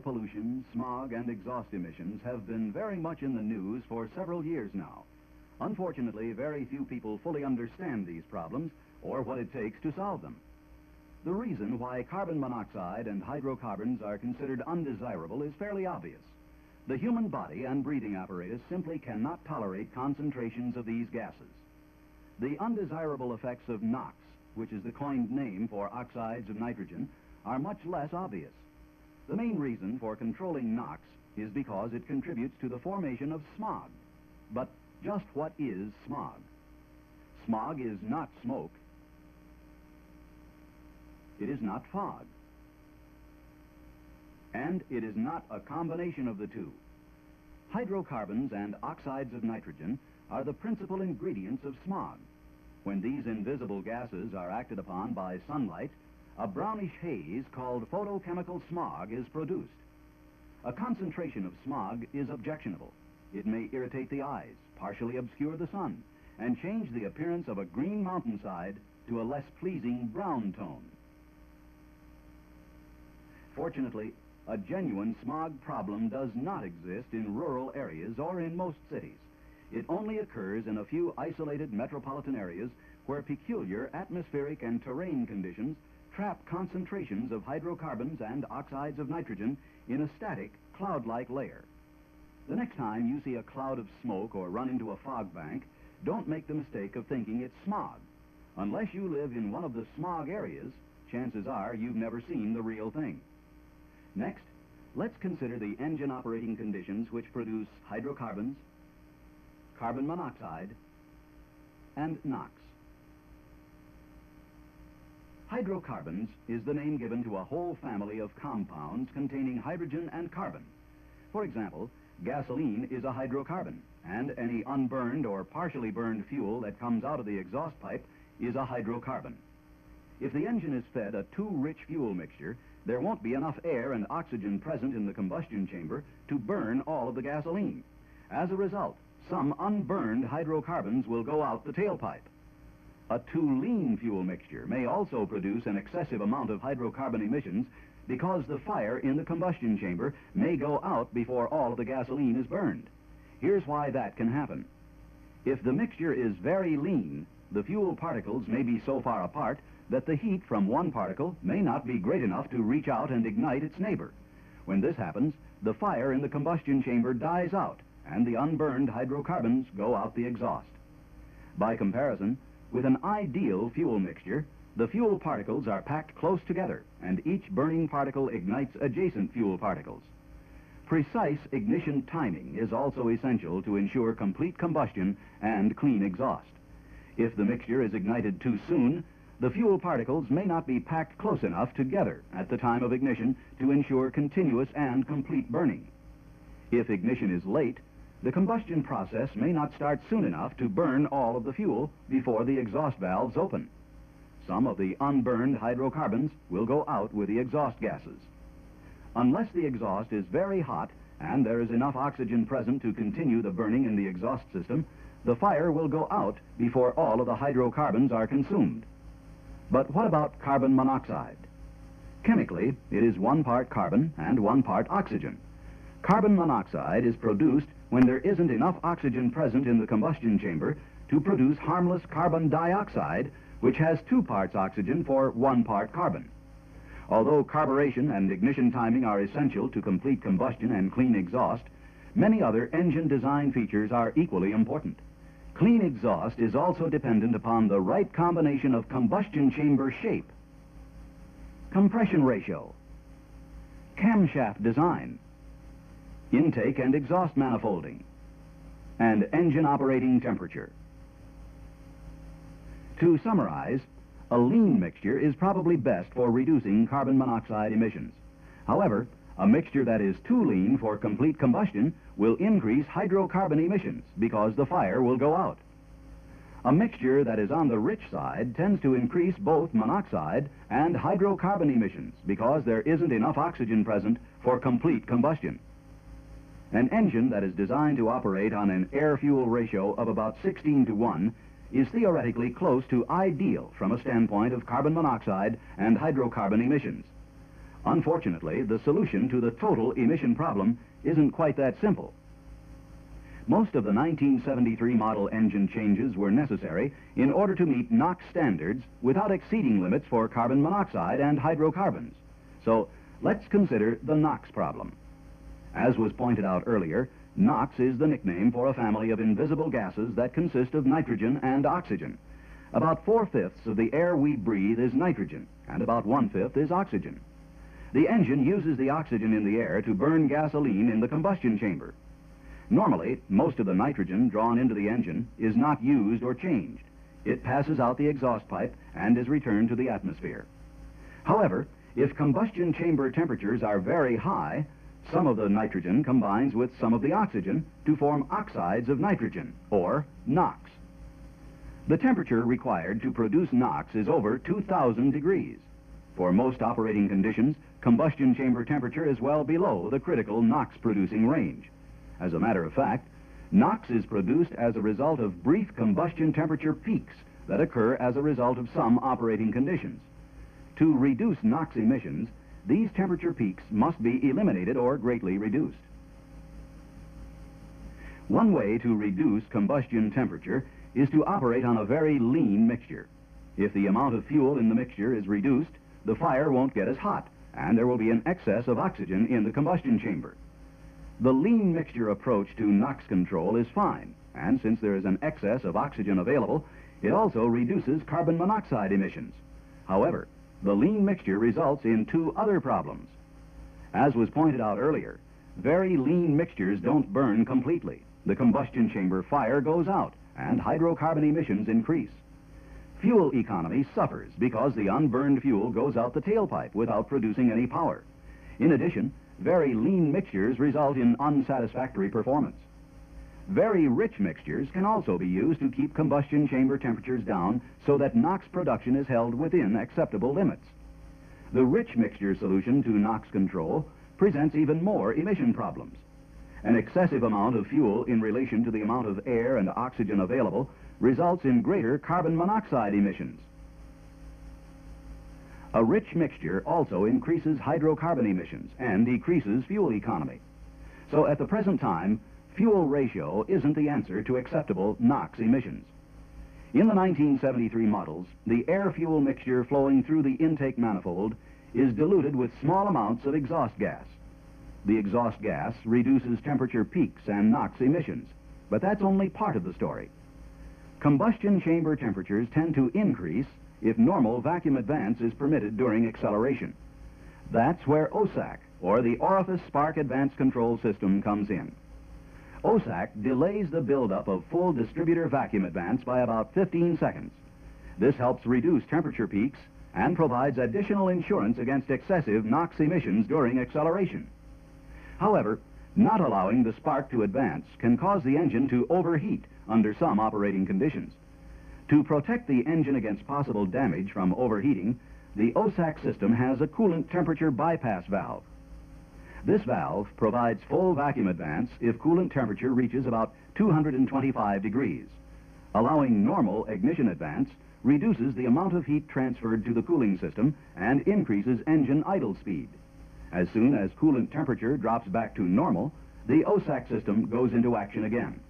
pollution, smog, and exhaust emissions have been very much in the news for several years now. Unfortunately, very few people fully understand these problems or what it takes to solve them. The reason why carbon monoxide and hydrocarbons are considered undesirable is fairly obvious. The human body and breathing apparatus simply cannot tolerate concentrations of these gases. The undesirable effects of NOx, which is the coined name for oxides of nitrogen, are much less obvious. The main reason for controlling NOx is because it contributes to the formation of smog. But just what is smog? Smog is not smoke. It is not fog. And it is not a combination of the two. Hydrocarbons and oxides of nitrogen are the principal ingredients of smog. When these invisible gases are acted upon by sunlight, a brownish haze called photochemical smog is produced. A concentration of smog is objectionable. It may irritate the eyes, partially obscure the sun, and change the appearance of a green mountainside to a less pleasing brown tone. Fortunately, a genuine smog problem does not exist in rural areas or in most cities. It only occurs in a few isolated metropolitan areas where peculiar atmospheric and terrain conditions trap concentrations of hydrocarbons and oxides of nitrogen in a static, cloud-like layer. The next time you see a cloud of smoke or run into a fog bank, don't make the mistake of thinking it's smog. Unless you live in one of the smog areas, chances are you've never seen the real thing. Next, let's consider the engine operating conditions which produce hydrocarbons, carbon monoxide, and NOx. Hydrocarbons is the name given to a whole family of compounds containing hydrogen and carbon. For example, gasoline is a hydrocarbon, and any unburned or partially burned fuel that comes out of the exhaust pipe is a hydrocarbon. If the engine is fed a too rich fuel mixture, there won't be enough air and oxygen present in the combustion chamber to burn all of the gasoline. As a result, some unburned hydrocarbons will go out the tailpipe. A too lean fuel mixture may also produce an excessive amount of hydrocarbon emissions because the fire in the combustion chamber may go out before all of the gasoline is burned. Here's why that can happen. If the mixture is very lean, the fuel particles may be so far apart that the heat from one particle may not be great enough to reach out and ignite its neighbor. When this happens, the fire in the combustion chamber dies out, and the unburned hydrocarbons go out the exhaust. By comparison, with an ideal fuel mixture, the fuel particles are packed close together, and each burning particle ignites adjacent fuel particles. Precise ignition timing is also essential to ensure complete combustion and clean exhaust. If the mixture is ignited too soon, the fuel particles may not be packed close enough together at the time of ignition to ensure continuous and complete burning. If ignition is late, the combustion process may not start soon enough to burn all of the fuel before the exhaust valves open. Some of the unburned hydrocarbons will go out with the exhaust gases. Unless the exhaust is very hot and there is enough oxygen present to continue the burning in the exhaust system, the fire will go out before all of the hydrocarbons are consumed. But what about carbon monoxide? Chemically, it is one part carbon and one part oxygen. Carbon monoxide is produced when there isn't enough oxygen present in the combustion chamber to produce harmless carbon dioxide, which has two parts oxygen for one part carbon. Although carburation and ignition timing are essential to complete combustion and clean exhaust, many other engine design features are equally important. Clean exhaust is also dependent upon the right combination of combustion chamber shape, compression ratio, camshaft design, intake and exhaust manifolding, and engine operating temperature. To summarize, a lean mixture is probably best for reducing carbon monoxide emissions. However, a mixture that is too lean for complete combustion will increase hydrocarbon emissions because the fire will go out. A mixture that is on the rich side tends to increase both monoxide and hydrocarbon emissions because there isn't enough oxygen present for complete combustion. An engine that is designed to operate on an air-fuel ratio of about 16 to 1 is theoretically close to ideal from a standpoint of carbon monoxide and hydrocarbon emissions. Unfortunately, the solution to the total emission problem isn't quite that simple. Most of the 1973 model engine changes were necessary in order to meet NOx standards without exceeding limits for carbon monoxide and hydrocarbons. So let's consider the NOx problem. As was pointed out earlier, NOx is the nickname for a family of invisible gases that consist of nitrogen and oxygen. About four-fifths of the air we breathe is nitrogen, and about one-fifth is oxygen. The engine uses the oxygen in the air to burn gasoline in the combustion chamber. Normally, most of the nitrogen drawn into the engine is not used or changed. It passes out the exhaust pipe and is returned to the atmosphere. However, if combustion chamber temperatures are very high, some of the nitrogen combines with some of the oxygen to form oxides of nitrogen, or NOx. The temperature required to produce NOx is over 2,000 degrees. For most operating conditions, combustion chamber temperature is well below the critical NOx-producing range. As a matter of fact, NOx is produced as a result of brief combustion temperature peaks that occur as a result of some operating conditions. To reduce NOx emissions, these temperature peaks must be eliminated or greatly reduced. One way to reduce combustion temperature is to operate on a very lean mixture. If the amount of fuel in the mixture is reduced, the fire won't get as hot, and there will be an excess of oxygen in the combustion chamber. The lean mixture approach to NOx control is fine, and since there is an excess of oxygen available, it also reduces carbon monoxide emissions. However, the lean mixture results in two other problems. As was pointed out earlier, very lean mixtures don't burn completely. The combustion chamber fire goes out, and hydrocarbon emissions increase. Fuel economy suffers because the unburned fuel goes out the tailpipe without producing any power. In addition, very lean mixtures result in unsatisfactory performance. Very rich mixtures can also be used to keep combustion chamber temperatures down so that NOx production is held within acceptable limits. The rich mixture solution to NOx control presents even more emission problems. An excessive amount of fuel in relation to the amount of air and oxygen available results in greater carbon monoxide emissions. A rich mixture also increases hydrocarbon emissions and decreases fuel economy. So at the present time, fuel ratio isn't the answer to acceptable NOx emissions. In the 1973 models, the air-fuel mixture flowing through the intake manifold is diluted with small amounts of exhaust gas. The exhaust gas reduces temperature peaks and NOx emissions, but that's only part of the story. Combustion chamber temperatures tend to increase if normal vacuum advance is permitted during acceleration. That's where OSAC, or the Orifice Spark Advance Control System, comes in. OSAC delays the buildup of full distributor vacuum advance by about 15 seconds. This helps reduce temperature peaks and provides additional insurance against excessive NOx emissions during acceleration. However, not allowing the spark to advance can cause the engine to overheat under some operating conditions. To protect the engine against possible damage from overheating, the OSAC system has a coolant temperature bypass valve. This valve provides full vacuum advance if coolant temperature reaches about 225 degrees. Allowing normal ignition advance reduces the amount of heat transferred to the cooling system and increases engine idle speed. As soon as coolant temperature drops back to normal, the OSAC system goes into action again.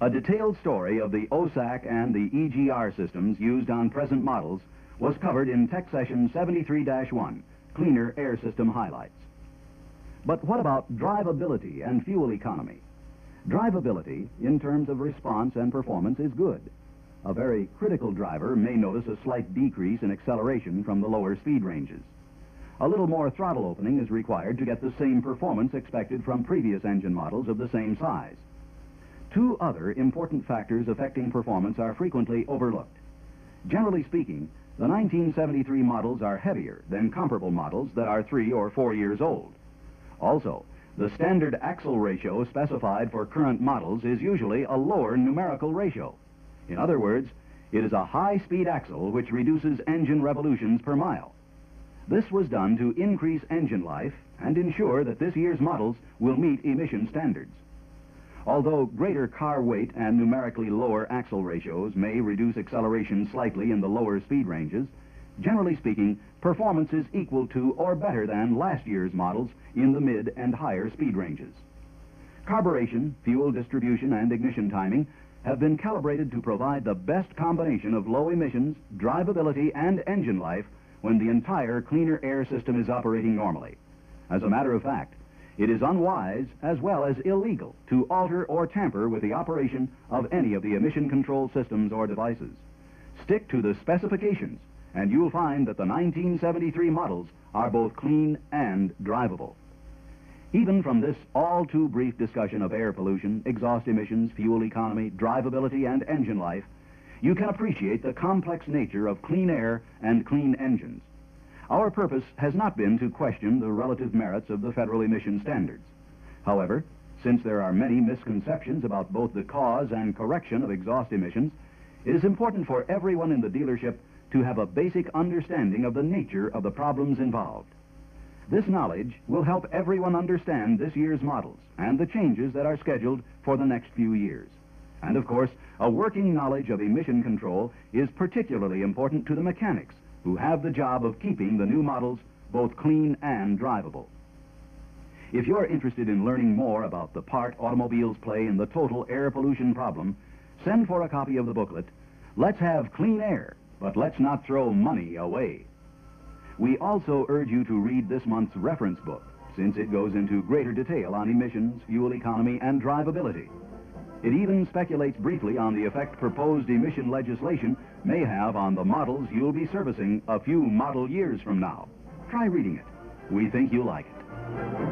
A detailed story of the OSAC and the EGR systems used on present models was covered in Tech Session 73-1, Cleaner Air System Highlights. But what about drivability and fuel economy? Drivability, in terms of response and performance, is good. A very critical driver may notice a slight decrease in acceleration from the lower speed ranges. A little more throttle opening is required to get the same performance expected from previous engine models of the same size. Two other important factors affecting performance are frequently overlooked. Generally speaking, the 1973 models are heavier than comparable models that are three or four years old. Also, the standard axle ratio specified for current models is usually a lower numerical ratio. In other words, it is a high-speed axle which reduces engine revolutions per mile. This was done to increase engine life and ensure that this year's models will meet emission standards. Although greater car weight and numerically lower axle ratios may reduce acceleration slightly in the lower speed ranges, generally speaking, performance is equal to or better than last year's models in the mid and higher speed ranges. Carburation, fuel distribution, and ignition timing have been calibrated to provide the best combination of low emissions, drivability, and engine life when the entire cleaner air system is operating normally. As a matter of fact, it is unwise as well as illegal to alter or tamper with the operation of any of the emission control systems or devices. Stick to the specifications and you'll find that the 1973 models are both clean and drivable. Even from this all too brief discussion of air pollution, exhaust emissions, fuel economy, drivability, and engine life, you can appreciate the complex nature of clean air and clean engines. Our purpose has not been to question the relative merits of the federal emission standards. However, since there are many misconceptions about both the cause and correction of exhaust emissions, it is important for everyone in the dealership to have a basic understanding of the nature of the problems involved. This knowledge will help everyone understand this year's models and the changes that are scheduled for the next few years. And of course, a working knowledge of emission control is particularly important to the mechanics who have the job of keeping the new models both clean and drivable. If you're interested in learning more about the part automobiles play in the total air pollution problem, send for a copy of the booklet, Let's Have Clean Air, but Let's Not Throw Money Away. We also urge you to read this month's reference book, since it goes into greater detail on emissions, fuel economy, and drivability. It even speculates briefly on the effect proposed emission legislation may have on the models you'll be servicing a few model years from now. Try reading it. We think you'll like it.